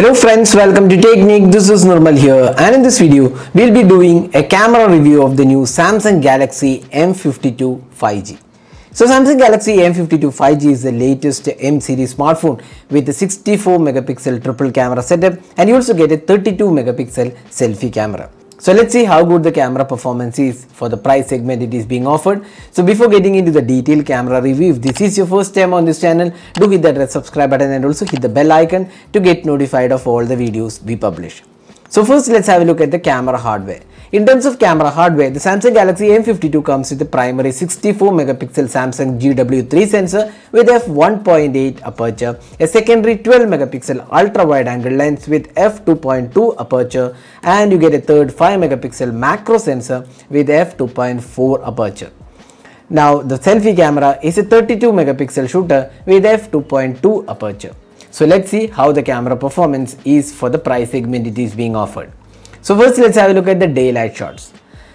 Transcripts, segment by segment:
Hello friends, welcome to Techniqued. This is Nirmal here and in this video we'll be doing a camera review of the new Samsung Galaxy M52 5G. So Samsung Galaxy M52 5G is the latest M series smartphone with a 64 megapixel triple camera setup and you also get a 32 megapixel selfie camera. So let's see how good the camera performance is for the price segment it is being offered. So before getting into the detailed camera review, if this is your first time on this channel, do hit that red subscribe button and also hit the bell icon to get notified of all the videos we publish. So first let's have a look at the camera hardware. In terms of camera hardware, the Samsung Galaxy M52 comes with a primary 64 megapixel Samsung GW3 sensor with f1.8 aperture, a secondary 12 megapixel ultra wide angle lens with f2.2 aperture and you get a third 5 megapixel macro sensor with f2.4 aperture. Now the selfie camera is a 32 megapixel shooter with f2.2 aperture. So let's see how the camera performance is for the price segment it is being offered. So first let's have a look at the daylight shots.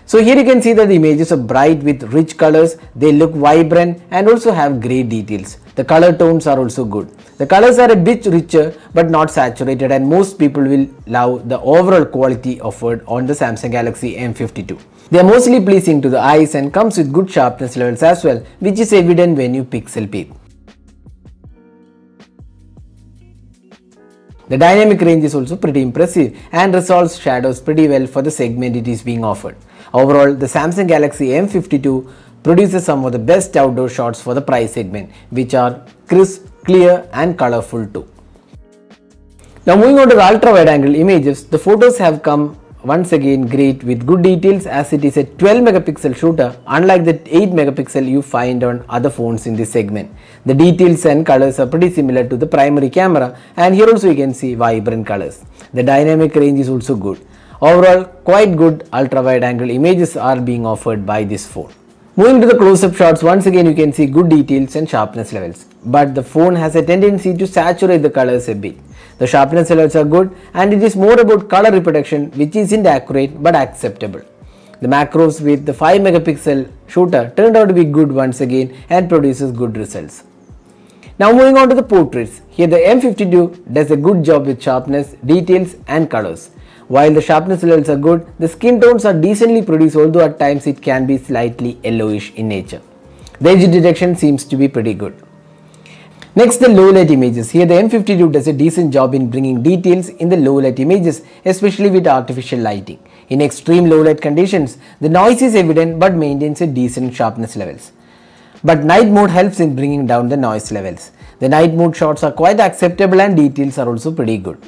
So here you can see that the images are bright with rich colors, they look vibrant and also have great details. The color tones are also good. The colors are a bit richer but not saturated and most people will love the overall quality offered on the Samsung Galaxy M52. They are mostly pleasing to the eyes and comes with good sharpness levels as well which is evident when you pixel peep. The dynamic range is also pretty impressive and resolves shadows pretty well for the segment it is being offered. Overall, the Samsung Galaxy M52 produces some of the best outdoor shots for the price segment which are crisp, clear and colorful too. Now moving on to the ultra wide angle images, the photos have come once again great with good details as it is a 12 megapixel shooter unlike the 8 megapixel you find on other phones in this segment. The details and colors are pretty similar to the primary camera and here also you can see vibrant colors. The dynamic range is also good. Overall quite good ultra wide angle images are being offered by this phone. Moving to the close-up shots, once again you can see good details and sharpness levels. But the phone has a tendency to saturate the colors a bit. The sharpness levels are good and it is more about color reproduction which isn't accurate but acceptable. The macros with the 5 megapixel shooter turned out to be good once again and produces good results. Now moving on to the portraits. Here the M52 does a good job with sharpness, details and colors. While the sharpness levels are good, the skin tones are decently produced although at times it can be slightly yellowish in nature. The edge detection seems to be pretty good. Next the low light images. Here the M52 does a decent job in bringing details in the low light images especially with artificial lighting. In extreme low light conditions, the noise is evident but maintains a decent sharpness levels. But night mode helps in bringing down the noise levels. The night mode shots are quite acceptable and details are also pretty good.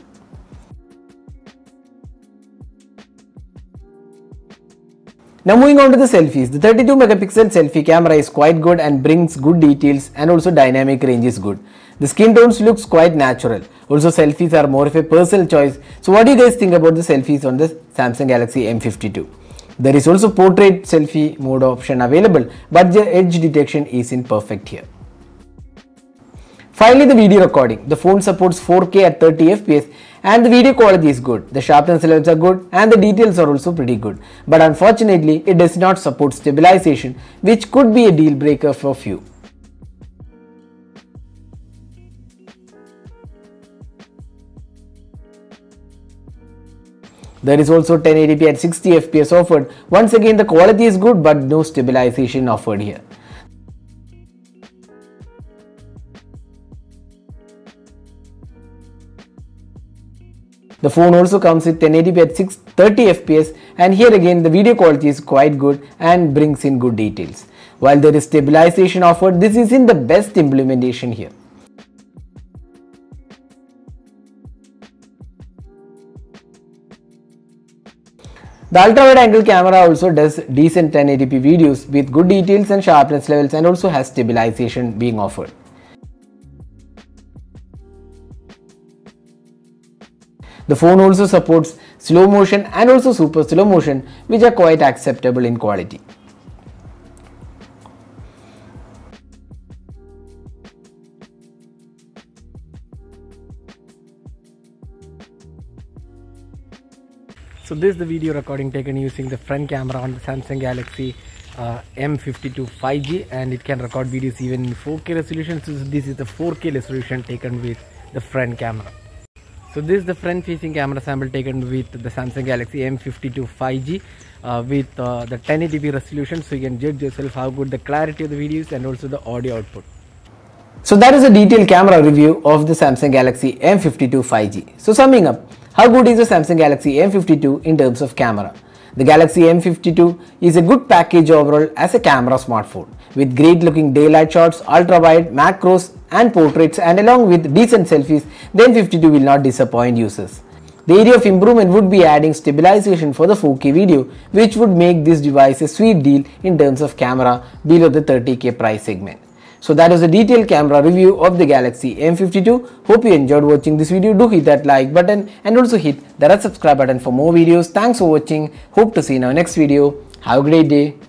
Now moving on to the selfies, the 32 megapixel selfie camera is quite good and brings good details and also dynamic range is good. The skin tones looks quite natural. Also selfies are more of a personal choice. So what do you guys think about the selfies on the Samsung Galaxy M52? There is also portrait selfie mode option available but the edge detection is in perfect here. Finally the video recording. The phone supports 4K at 30 fps and the video quality is good. The sharpness levels are good and the details are also pretty good. But unfortunately it does not support stabilization which could be a deal breaker for few. There is also 1080p at 60 fps offered. Once again the quality is good but no stabilization offered here. The phone also comes with 1080p at 630 fps and here again the video quality is quite good and brings in good details. While there is stabilization offered, this is in the best implementation here. The ultra wide angle camera also does decent 1080p videos with good details and sharpness levels and also has stabilization being offered. The phone also supports slow motion and also super slow motion which are quite acceptable in quality. So this is the video recording taken using the front camera on the Samsung Galaxy uh, M52 5G and it can record videos even in 4K resolution. So this is the 4K resolution taken with the front camera. So this is the front facing camera sample taken with the Samsung Galaxy M52 5G uh, with uh, the 1080p resolution so you can judge yourself how good the clarity of the videos and also the audio output. So that is a detailed camera review of the Samsung Galaxy M52 5G. So summing up, how good is the Samsung Galaxy M52 in terms of camera? The Galaxy M52 is a good package overall as a camera smartphone with great looking daylight shots, ultra wide, macros and portraits and along with decent selfies, the M52 will not disappoint users. The area of improvement would be adding stabilization for the 4K video which would make this device a sweet deal in terms of camera below the 30k price segment. So that was a detailed camera review of the Galaxy M52. Hope you enjoyed watching this video. Do hit that like button and also hit the red subscribe button for more videos. Thanks for watching. Hope to see you in our next video. Have a great day.